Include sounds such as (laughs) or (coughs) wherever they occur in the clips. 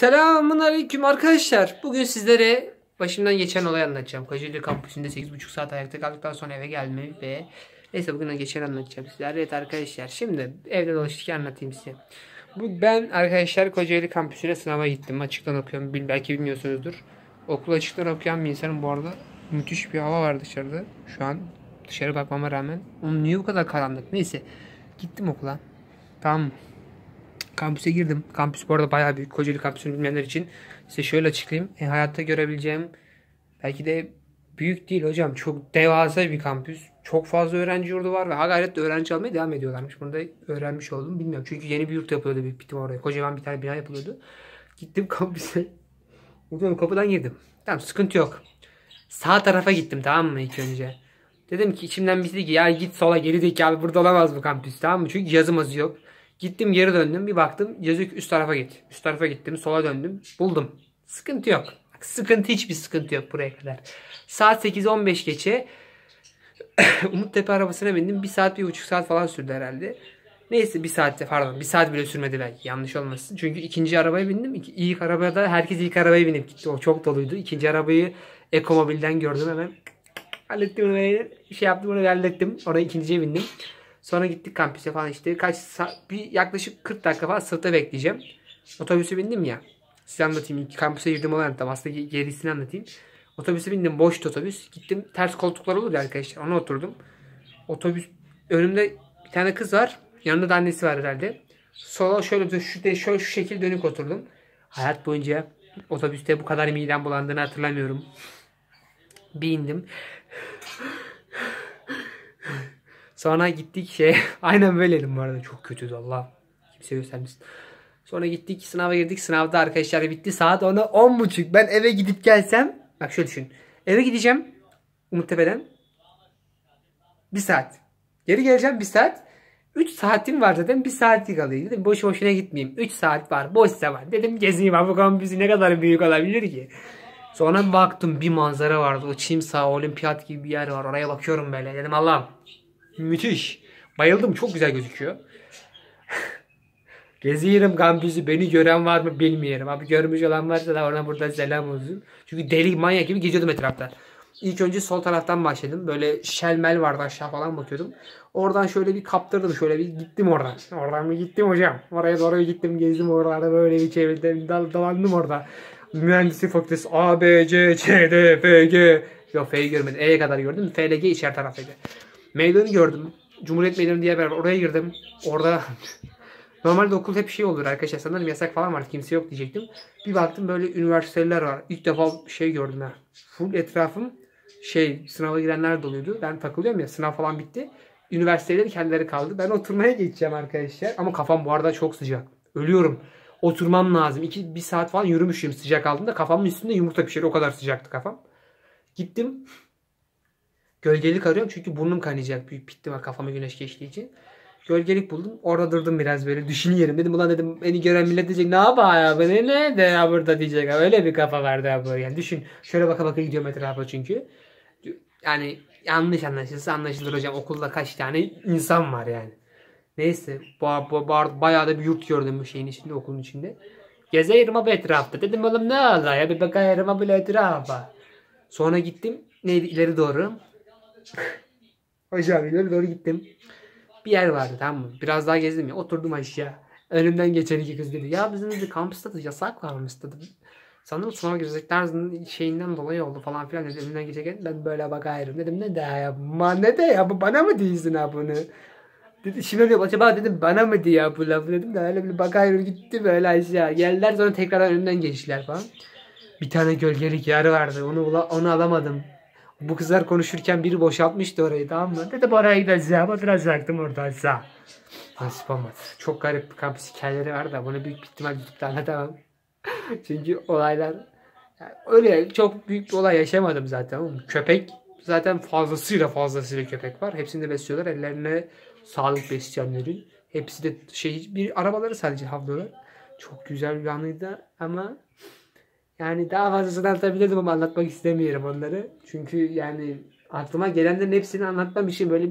Selamun aleyküm arkadaşlar. Bugün sizlere başımdan geçen olayı anlatacağım. Kocaeli kampüsünde 8,5 saat ayakta kaldıktan sonra eve gelmeyi ve neyse bugün geçen anlatacağım sizlere. Evet arkadaşlar şimdi evde dolaşırken anlatayım size. Bu ben arkadaşlar Kocaeli kampüsüne sınava gittim. Açıktan okuyorum. Bil- Belki bilmiyorsunuzdur. Okul açıktan okuyan bir insanın bu arada müthiş bir hava var dışarıda. Şu an dışarı bakmama rağmen. Oğlum niye bu kadar karanlık? Neyse. Gittim okula. Tamam? Kampüse girdim. Kampüs bu arada bayağı büyük. Kocaeli kampüsünü bilmeyenler için size şöyle açıklayayım. E, hayatta görebileceğim belki de büyük değil hocam. Çok devasa bir kampüs. Çok fazla öğrenci yurdu var ve ha gayret de öğrenci almaya devam ediyorlarmış. Bunu da öğrenmiş oldum. Bilmiyorum. Çünkü yeni bir yurt yapılıyordu büyük ihtimal oraya. Kocaman bir tane bina yapılıyordu. Gittim kampüse. Hocam kapıdan girdim. Tamam sıkıntı yok. Sağ tarafa gittim tamam mı ilk önce. Dedim ki içimden bir dedi ki ya git sola geri zekalı burada olamaz bu kampüs tamam mı? Çünkü yazı mazı yok. Gittim geri döndüm bir baktım ki üst tarafa git. Üst tarafa gittim sola döndüm buldum. Sıkıntı yok. Sıkıntı hiçbir sıkıntı yok buraya kadar. Saat 8-15 geçe (coughs) Umuttepe arabasına bindim. Bir saat bir buçuk saat falan sürdü herhalde. Neyse bir saatte pardon bir saat bile sürmedi belki yanlış olmasın. Çünkü ikinci arabaya bindim. İki, ilk arabada herkes ilk arabaya binip gitti. O çok doluydu. İkinci arabayı Ekomobil'den gördüm hemen. Hallettim onu şey yaptım onu hallettim. Oraya ikinciye bindim. Sonra gittik kampüse falan işte kaç bir yaklaşık 40 dakika falan sırtta bekleyeceğim. Otobüse bindim ya. Size anlatayım. Kampüse girdim olayı anlatayım. Aslında ge- gerisini anlatayım. Otobüse bindim. Boştu otobüs. Gittim. Ters koltuklar olur ya arkadaşlar. Ona oturdum. Otobüs önümde bir tane kız var. Yanında da annesi var herhalde. Sola şöyle şu, şöyle şu şekil dönük oturdum. Hayat boyunca otobüste bu kadar midem bulandığını hatırlamıyorum. Bir indim. Sonra gittik şey. (laughs) Aynen böyleydim bu arada. Çok kötüydü Allah. Kimse göstermesin. Sonra gittik sınava girdik. Sınavda arkadaşlar bitti. Saat ona 10.30. Ben eve gidip gelsem. Bak şöyle düşün. Eve gideceğim. Umuttepe'den. Bir saat. Geri geleceğim bir saat. 3 saatim var zaten. Bir saatlik kalıyor. Dedim boş boşuna gitmeyeyim. 3 saat var. Boş zaman. Dedim gezeyim. Bu kampüsü ne kadar büyük olabilir ki? Sonra baktım bir manzara vardı. O çim saha olimpiyat gibi bir yer var. Oraya bakıyorum böyle. Dedim Allah'ım Müthiş. Bayıldım. Çok güzel gözüküyor. (laughs) Geziyorum kampüsü. Beni gören var mı bilmiyorum. Abi görmüş olan varsa da ona burada selam olsun. Çünkü deli manyak gibi geziyordum etrafta. İlk önce sol taraftan başladım. Böyle şelmel vardı aşağı falan bakıyordum. Oradan şöyle bir kaptırdım. Şöyle bir gittim oradan. Oradan bir gittim hocam. Oraya doğru gittim. Gezdim oralarda böyle bir çevirdim. Dal, dolandım orada. Mühendislik fakültesi A, B, C, C, D, F, G. Yok F'yi görmedim. E'ye kadar gördüm. F ile G içer taraftaydı. Meydanı gördüm. Cumhuriyet Meydanı diye beraber oraya girdim. Orada (laughs) normalde okul hep şey olur arkadaşlar. Sanırım yasak falan var. Kimse yok diyecektim. Bir baktım böyle üniversiteler var. İlk defa şey gördüm ha. Full etrafım şey sınava girenler doluydu. Ben takılıyorum ya sınav falan bitti. Üniversiteleri kendileri kaldı. Ben oturmaya geçeceğim arkadaşlar. Ama kafam bu arada çok sıcak. Ölüyorum. Oturmam lazım. İki, bir saat falan yürümüşüm sıcak altında. Kafamın üstünde yumurta pişiyor. O kadar sıcaktı kafam. Gittim. Gölgelik arıyorum çünkü burnum kaynayacak büyük bir ihtimal kafama güneş geçtiği için. Gölgelik buldum. Orada durdum biraz böyle düşünüyorum. Dedim ulan dedim beni gören millet diyecek ne yapar ya beni ne de ya burada diyecek. Öyle bir kafa vardı böyle. Yani düşün. Şöyle baka baka gidiyorum etrafa çünkü. Yani yanlış anlaşılırsa anlaşılır hocam. Okulda kaç tane insan var yani. Neyse. Bu, bu, bu, bayağı da bir yurt gördüm bu şeyin içinde okulun içinde. Gezerim abi etrafta. Dedim oğlum ne Allah ya bir bakayım abi etrafa. Sonra gittim. Neydi ileri doğru. Hocam ileri doğru gittim. Bir yer vardı tamam mı? Biraz daha gezdim ya. Oturdum aşağı. Önümden geçen iki kız dedi. Ya bizim dedi kampüste de yasak varmış dedi. Sanırım sınava girecekler şeyinden dolayı oldu falan filan dedi. Önümden geçerken ben böyle bakıyorum. Dedim ne de ya? Ma ne de ya? Bu bana mı değilsin ha bunu? Dedi, şimdi diyorum acaba dedim bana mı diyor bu lafı dedim de öyle bir bakıyorum gitti böyle aşağı. Geldiler sonra tekrardan önümden geçtiler falan. Bir tane gölgelik yer vardı. Onu onu alamadım. Bu kızlar konuşurken biri boşaltmıştı orayı tamam mı? Dedim oraya gideceğim. Oturacaktım orada aşağı. Nasip olmadı. Çok garip kampüs hikayeleri var da bunu büyük bir ihtimal YouTube'da anlatamam. (laughs) Çünkü olaylar yani öyle çok büyük bir olay yaşamadım zaten. Köpek zaten fazlasıyla fazlasıyla köpek var. Hepsini de besliyorlar. Ellerine sağlık besleyenlerin. Hepsi de şey bir arabaları sadece havlıyorlar. Çok güzel bir anıydı ama yani daha fazlasını anlatabilirdim ama anlatmak istemiyorum onları. Çünkü yani aklıma gelenlerin hepsini anlatmam için böyle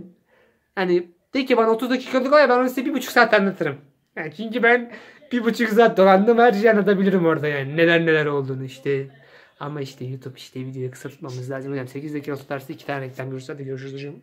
yani de ki bana 30 dakikalık olay ben onu size bir buçuk saat anlatırım. Yani çünkü ben bir buçuk saat dolandım her şeyi anlatabilirim orada yani. Neler neler olduğunu işte. Ama işte YouTube işte videoyu kısa tutmamız lazım. Hocam 8 dakika tutarsa 2 tane reklam görürse de görüşürüz hocam.